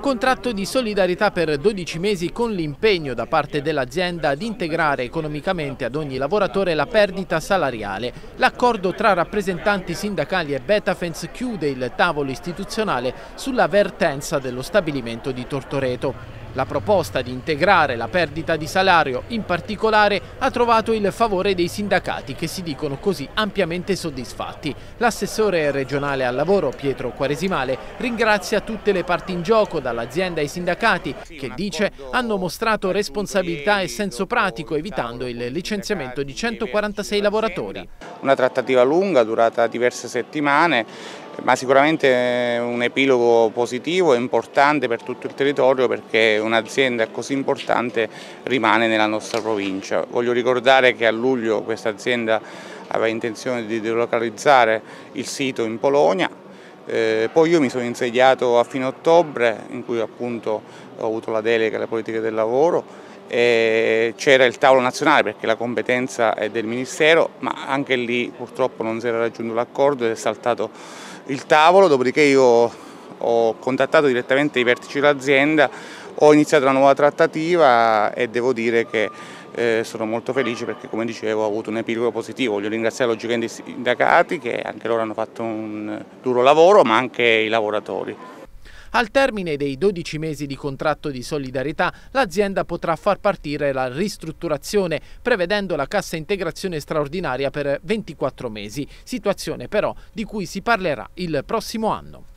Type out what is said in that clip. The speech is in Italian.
Contratto di solidarietà per 12 mesi con l'impegno da parte dell'azienda ad integrare economicamente ad ogni lavoratore la perdita salariale. L'accordo tra rappresentanti sindacali e Betafens chiude il tavolo istituzionale sulla vertenza dello stabilimento di Tortoreto. La proposta di integrare la perdita di salario in particolare ha trovato il favore dei sindacati che si dicono così ampiamente soddisfatti. L'assessore regionale al lavoro Pietro Quaresimale ringrazia tutte le parti in gioco dall'azienda ai sindacati che dice hanno mostrato responsabilità e senso pratico evitando il licenziamento di 146 lavoratori. Una trattativa lunga durata diverse settimane ma sicuramente un epilogo positivo e importante per tutto il territorio perché un'azienda così importante rimane nella nostra provincia. Voglio ricordare che a luglio questa azienda aveva intenzione di delocalizzare il sito in Polonia, eh, poi io mi sono insediato a fine ottobre in cui appunto ho avuto la delega alle politiche del lavoro c'era il tavolo nazionale perché la competenza è del Ministero, ma anche lì purtroppo non si era raggiunto l'accordo ed è saltato il tavolo, dopodiché io ho contattato direttamente i vertici dell'azienda, ho iniziato una nuova trattativa e devo dire che eh, sono molto felice perché come dicevo ho avuto un epilogo positivo, voglio ringraziare logicamente i sindacati che anche loro hanno fatto un duro lavoro ma anche i lavoratori. Al termine dei 12 mesi di contratto di solidarietà, l'azienda potrà far partire la ristrutturazione, prevedendo la cassa integrazione straordinaria per 24 mesi, situazione però di cui si parlerà il prossimo anno.